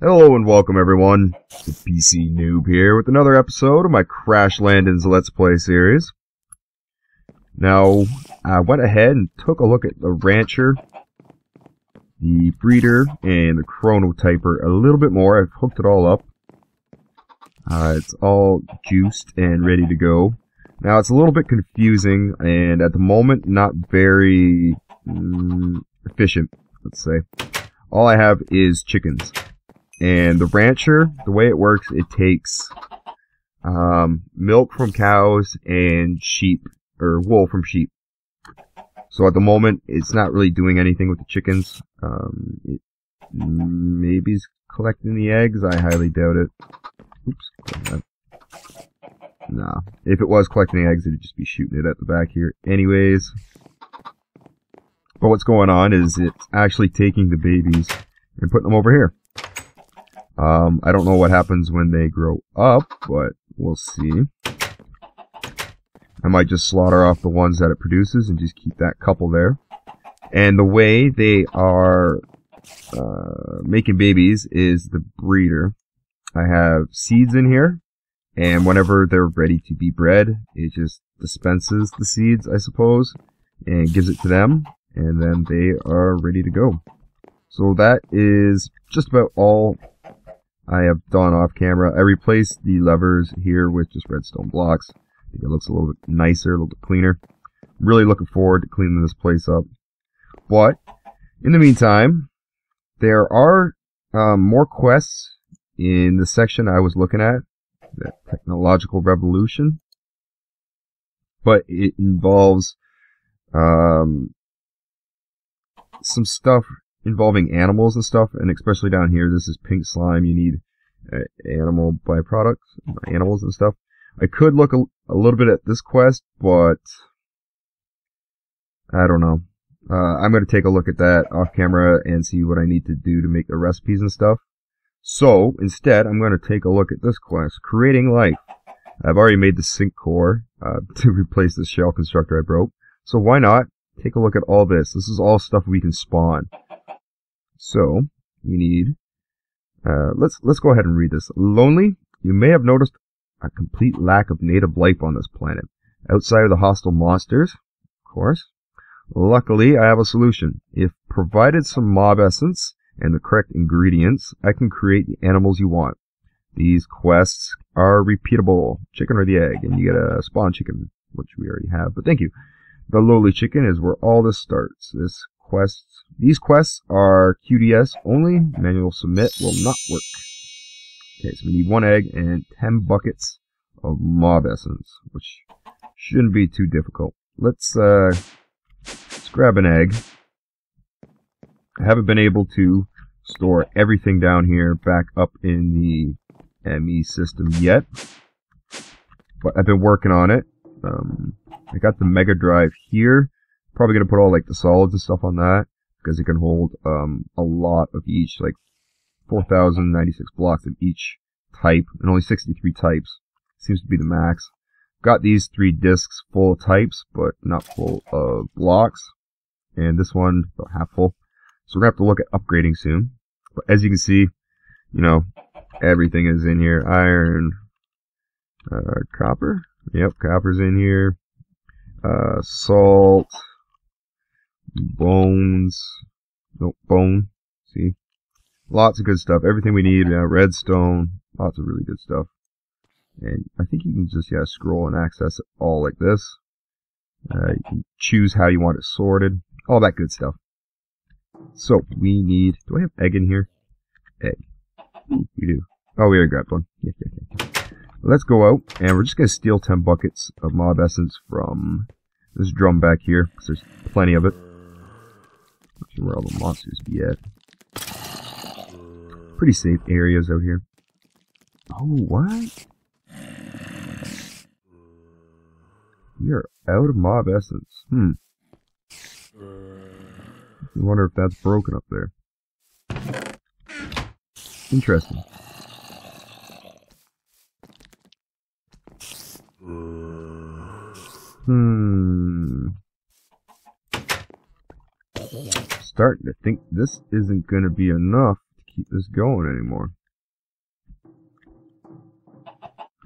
Hello and welcome everyone to PC Noob here with another episode of my Crash Landings Let's Play series. Now, I went ahead and took a look at the Rancher, the Breeder, and the Chronotyper a little bit more. I've hooked it all up. Uh, it's all juiced and ready to go. Now, it's a little bit confusing and at the moment not very mm, efficient, let's say. All I have is chickens. And the rancher, the way it works, it takes um, milk from cows and sheep, or wool from sheep. So at the moment, it's not really doing anything with the chickens. Um, it maybe it's collecting the eggs. I highly doubt it. Oops. Nah. If it was collecting eggs, it'd just be shooting it at the back here. Anyways. But what's going on is it's actually taking the babies and putting them over here. Um, I don't know what happens when they grow up, but we'll see. I might just slaughter off the ones that it produces and just keep that couple there. And the way they are uh, making babies is the breeder. I have seeds in here, and whenever they're ready to be bred, it just dispenses the seeds, I suppose, and gives it to them, and then they are ready to go. So that is just about all I have done off camera. I replaced the levers here with just redstone blocks. I think it looks a little bit nicer, a little bit cleaner. Really looking forward to cleaning this place up. But, in the meantime, there are um, more quests in the section I was looking at, the technological revolution. But it involves um, some stuff involving animals and stuff, and especially down here, this is pink slime. You need uh, animal byproducts, animals and stuff. I could look a, a, little bit at this quest, but I don't know. Uh, I'm going to take a look at that off camera and see what I need to do to make the recipes and stuff. So, instead, I'm going to take a look at this quest, Creating Life. I've already made the sync core uh, to replace the shell constructor I broke. So why not take a look at all this? This is all stuff we can spawn. So, we need, uh, let's, let's go ahead and read this. Lonely, you may have noticed a complete lack of native life on this planet. Outside of the hostile monsters, of course. Luckily, I have a solution. If provided some mob essence and the correct ingredients, I can create the animals you want. These quests are repeatable. Chicken or the egg, and you get a spawn chicken, which we already have, but thank you. The lowly chicken is where all this starts. This quests. These quests are QDS only. Manual submit will not work. Okay, so we need one egg and 10 buckets of mob essence, which shouldn't be too difficult. Let's, uh, let's grab an egg. I haven't been able to store everything down here back up in the ME system yet, but I've been working on it. Um, I got the Mega Drive here, Probably gonna put all like the solids and stuff on that because it can hold um, a lot of each, like 4,096 blocks of each type, and only 63 types. Seems to be the max. Got these three discs full of types, but not full of blocks. And this one, about half full. So we're gonna have to look at upgrading soon. But as you can see, you know, everything is in here. Iron, uh, copper. Yep, copper's in here. Uh, salt, bones, no, bone, see? Lots of good stuff. Everything we need, uh, redstone, lots of really good stuff. And I think you can just, yeah, scroll and access it all like this. Uh, you can choose how you want it sorted, all that good stuff. So, we need, do I have egg in here? Egg. Ooh, we do. Oh, we already grabbed one. Yeah, yeah, yeah. Let's go out, and we're just going to steal 10 buckets of mob essence from this drum back here, because there's plenty of it where all the monsters be at. Pretty safe areas out here. Oh, what? We are out of mob essence. Hmm. I wonder if that's broken up there. Interesting. Hmm starting to think this isn't going to be enough to keep this going anymore.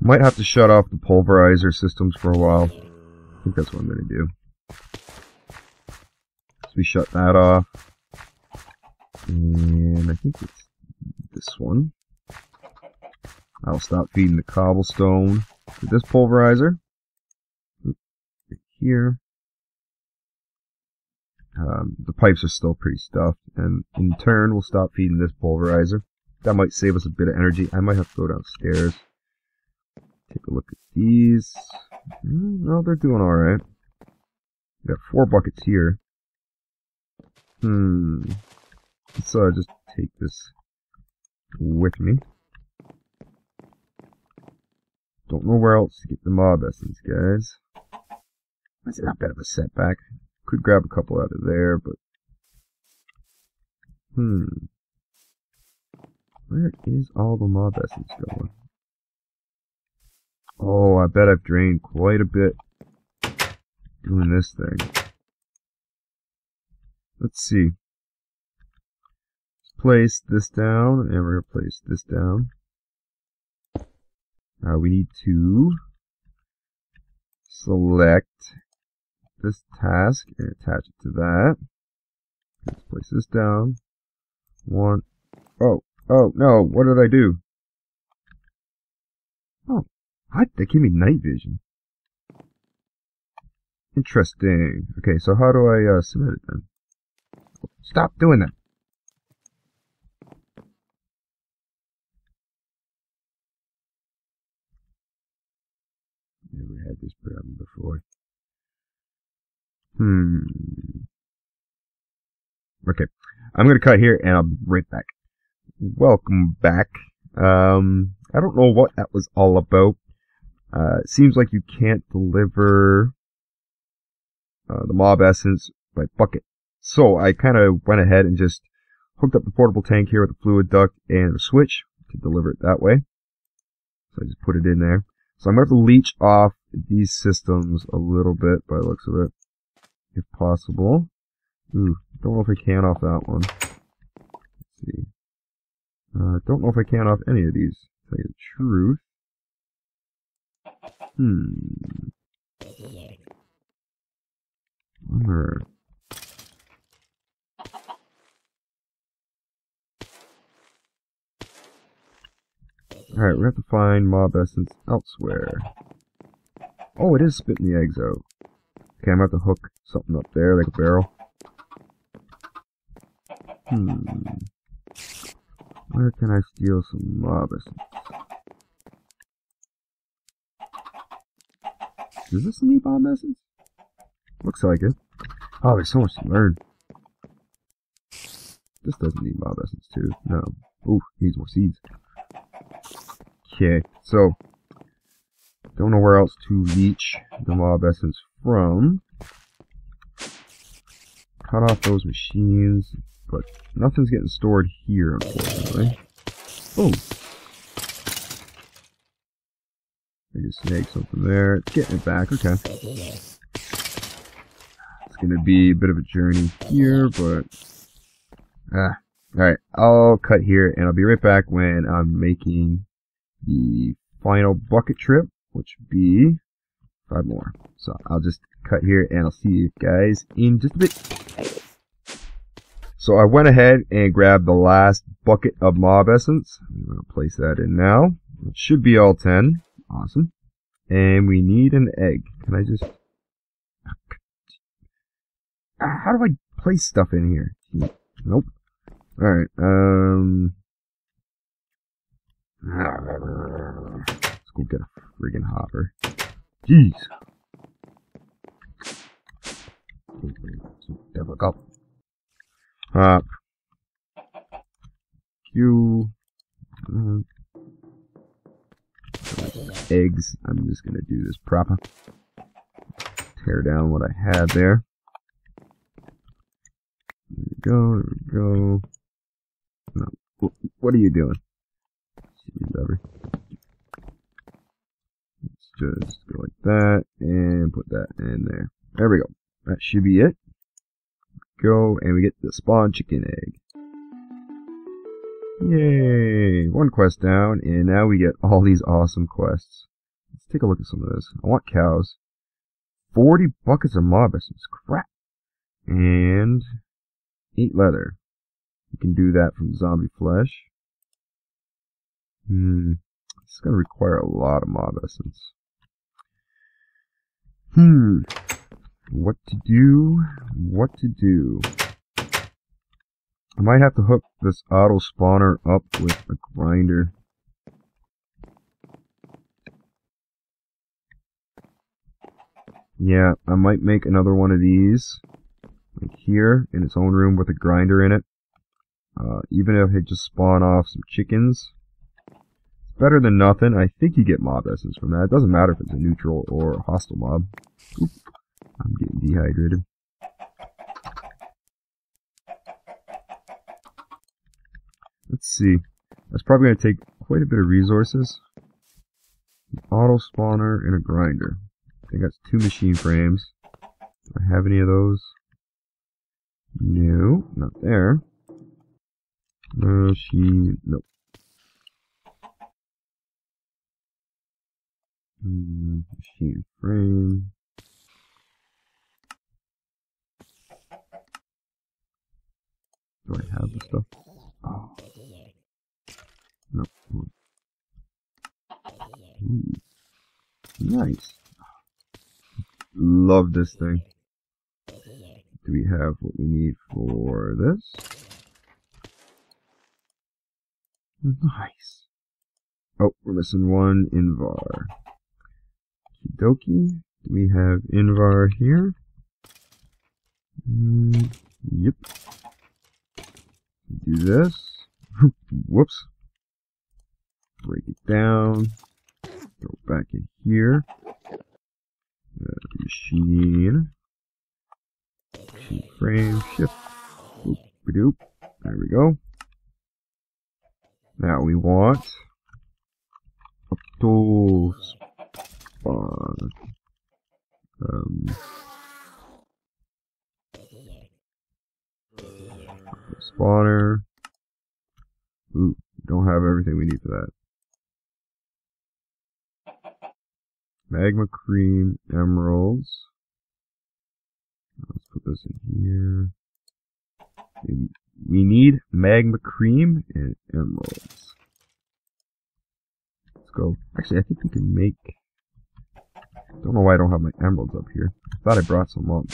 Might have to shut off the pulverizer systems for a while. I think that's what I'm going to do. So we shut that off. And I think it's this one. I'll stop feeding the cobblestone to this pulverizer. Right here. Um, the pipes are still pretty stuffed, and in turn, we'll stop feeding this pulverizer. That might save us a bit of energy. I might have to go downstairs. Take a look at these. Mm, no, they're doing alright. We got four buckets here. Hmm. Let's uh, just take this with me. Don't know where else to get the mob essence, guys. That's not bad of a setback. Could grab a couple out of there, but... Hmm. Where is all the mob essence going? Oh, I bet I've drained quite a bit doing this thing. Let's see. Let's place this down, and we're going to place this down. Now we need to select this task and attach it to that. Let's place this down. One. Oh, oh, no, what did I do? Oh, what? They gave me night vision. Interesting. Okay, so how do I uh, submit it then? Stop doing that. Never had this problem before. Hmm. Okay. I'm gonna cut here and I'll be right back. Welcome back. Um, I don't know what that was all about. Uh, it seems like you can't deliver uh, the mob essence by bucket. So I kind of went ahead and just hooked up the portable tank here with a fluid duct and a switch to deliver it that way. So I just put it in there. So I'm going to have to leech off these systems a little bit by the looks of it, if possible. Ooh, don't know if I can off that one. Let's see. Uh, don't know if I can off any of these, tell you the truth. Hmm. Alright, we have to find mob essence elsewhere. Oh, it is spitting the eggs out. Okay, I'm to hook something up there, like a barrel. Hmm. Where can I steal some mob essence? Does this need mob essence? Looks like it. Oh, there's so much to learn. This doesn't need mob essence too. No. Ooh, needs more seeds. Okay, so don't know where else to leech the mob essence from. Cut off those machines, but nothing's getting stored here, unfortunately. Boom. I just snag something there. It's getting it back, okay. It's gonna be a bit of a journey here, but... Ah. Alright, I'll cut here, and I'll be right back when I'm making the final bucket trip, which would be five more. So I'll just cut here and I'll see you guys in just a bit. So I went ahead and grabbed the last bucket of mob essence. I'm going to place that in now. It should be all 10. Awesome. And we need an egg. Can I just... How do I place stuff in here? Nope. Alright, um... Let's go get a friggin' hopper. Jeez. So difficult. Hop. Q. Uh, eggs. I'm just gonna do this proper. Tear down what I had there. There we go, there we go. No. What are you doing? Just go like that and put that in there. There we go. That should be it. Go and we get the spawn chicken egg. Yay! One quest down, and now we get all these awesome quests. Let's take a look at some of this. I want cows. 40 buckets of mob essence. Crap. And 8 leather. You can do that from zombie flesh. Hmm. It's going to require a lot of mob essence. Hmm. What to do? What to do? I might have to hook this auto spawner up with a grinder. Yeah, I might make another one of these, like here, in its own room with a grinder in it. Uh, even if it just spawn off some chickens. Better than nothing. I think you get mob essence from that. It doesn't matter if it's a neutral or a hostile mob. Oop, I'm getting dehydrated. Let's see. That's probably going to take quite a bit of resources. An auto spawner and a grinder. I think that's two machine frames. Do I have any of those? No, not there. Machine, nope. Mm, machine frame. Do I have the stuff? Oh. Nope. Ooh. Hmm. Nice. Love this thing. Do we have what we need for this? Nice. Oh, we're missing one Invar. Kidoki. Do we have Invar here? Mm, yep. Do this. Whoops. Break it down. It back in here. Uh, machine. Machine frame. Shift. Oop, doop. There we go. Now we want up Um, spawner. Ooh, don't have everything we need for that. Magma cream, emeralds. Let's put this in here. We need magma cream and emeralds. Let's go. Actually, I think we can make... Don't know why I don't have my emeralds up here. I thought I brought some up.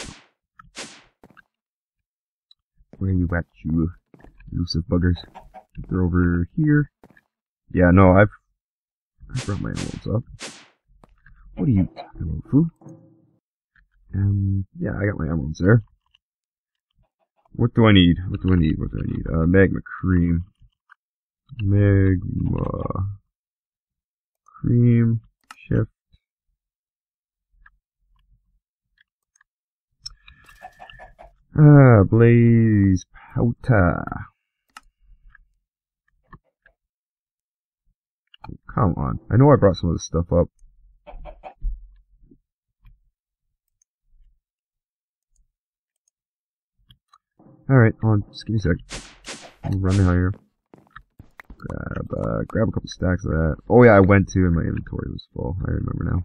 Where you at, you elusive buggers? They're over here. Yeah, no, I've I brought my emeralds up. What are you talking about, Foo? Um, yeah, I got my emeralds there. What do I need? What do I need? What do I need? Uh, magma cream. Magma cream. Shift. Ah, blaze powder. Come on. I know I brought some of this stuff up. Alright, hold on, just give me a sec. I'm running higher. Grab, uh, grab a couple stacks of that. Oh yeah, I went to and my inventory was full. I remember now.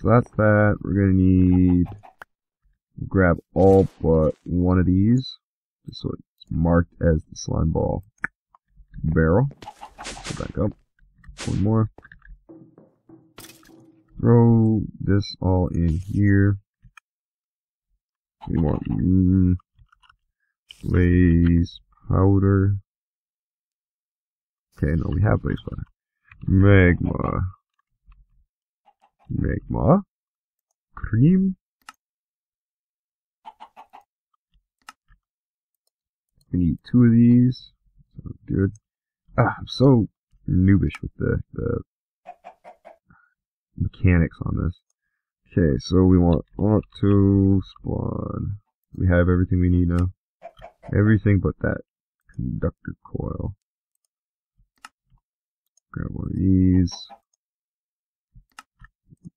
So that's that. We're gonna need, grab all but one of these. So it's marked as the slime ball barrel. Go back up. One more. Throw this all in here. Any more? Mm, blaze powder. Okay, no, we have blaze powder. Magma. Magma. Cream. We need two of these. Good. Ah, I'm so noobish with the, the mechanics on this. Okay, so we want auto spawn. We have everything we need now. Everything but that conductor coil. Grab one of these.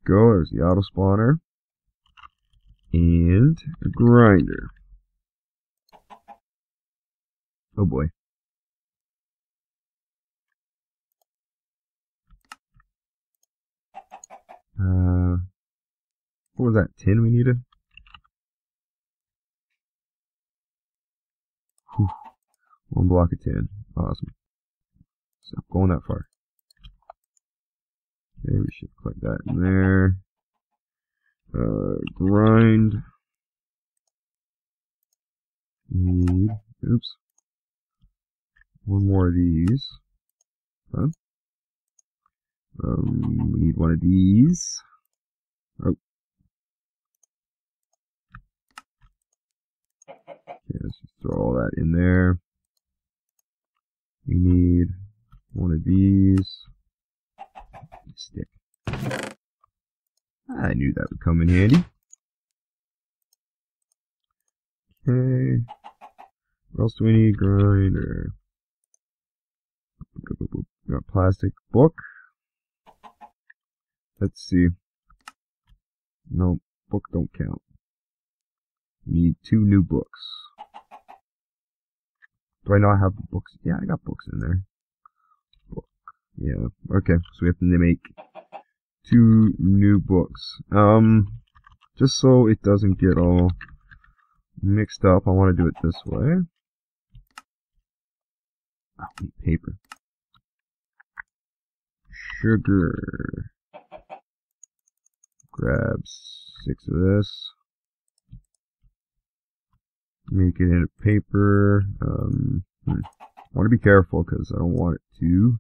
Go, there's the auto spawner. And a grinder. Oh boy. Uh, what was that, 10 we needed? Whew. One block of 10. Awesome. Stop going that far. Okay, we should put that in there. Uh, grind. Need, oops. One more of these. Huh? Um, we need one of these. Oh. Okay, let's just throw all that in there. We need one of these. Stick. I knew that would come in handy. Okay. What else do we need? Grinder. Got plastic book. Let's see. No, book don't count. Need two new books. Do I not have books? Yeah, I got books in there. Book. Yeah, okay. So we have to make two new books. Um, just so it doesn't get all mixed up, I want to do it this way. Oh, paper. Sugar. Grab six of this. Make it into paper. Um, hmm. Want to be careful because I don't want it to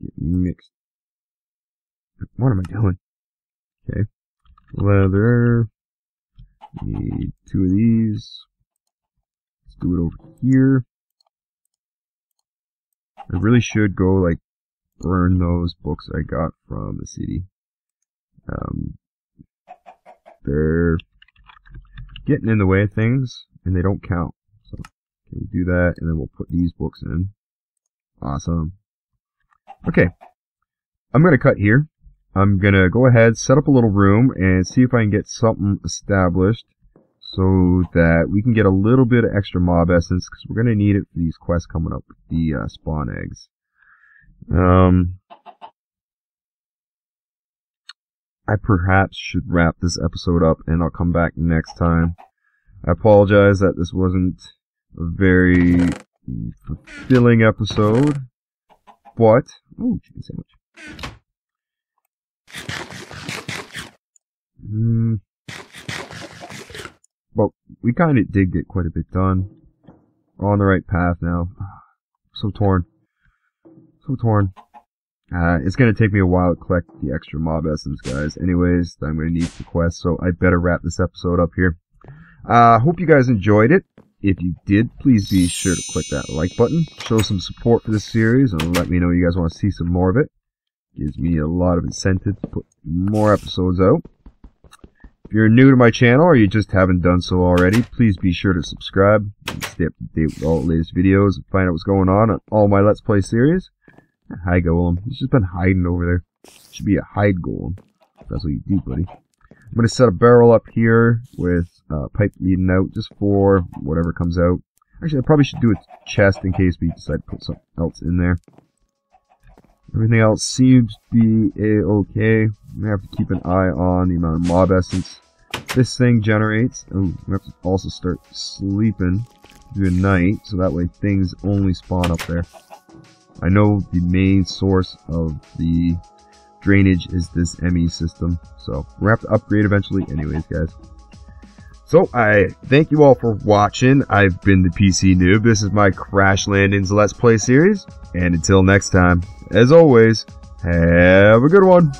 get mixed. What am I doing? Okay. Leather. Need two of these. Let's do it over here. I really should go like burn those books I got from the city. Um, they're getting in the way of things, and they don't count. So, can we do that, and then we'll put these books in. Awesome. Okay. I'm going to cut here. I'm going to go ahead, set up a little room, and see if I can get something established so that we can get a little bit of extra mob essence, because we're going to need it for these quests coming up with the uh, spawn eggs. Um, I perhaps should wrap this episode up and I'll come back next time. I apologize that this wasn't a very fulfilling episode, but, oh, chicken sandwich. Mm, but we kind of did get quite a bit done. We're on the right path now. So torn. So torn. Uh, it's gonna take me a while to collect the extra mob essence, guys. Anyways, I'm gonna need the quest, so I better wrap this episode up here. Uh, hope you guys enjoyed it. If you did, please be sure to click that like button. Show some support for this series, and let me know you guys want to see some more of it. Gives me a lot of incentive to put more episodes out. If you're new to my channel, or you just haven't done so already, please be sure to subscribe and stay up to date with all the latest videos and find out what's going on on all my Let's Play series. Hi Golem. He's just been hiding over there. Should be a hide golem. That's what you do, buddy. I'm going to set a barrel up here with uh, pipe leading out just for whatever comes out. Actually, I probably should do a chest in case we decide to put something else in there. Everything else seems to be a-okay. We have to keep an eye on the amount of mob essence this thing generates. Oh, we have to also start sleeping during night, so that way things only spawn up there. I know the main source of the drainage is this ME system, so we're gonna have to upgrade eventually anyways, guys. So, I thank you all for watching. I've been the PC Noob. This is my Crash Landings Let's Play series. And until next time, as always, have a good one.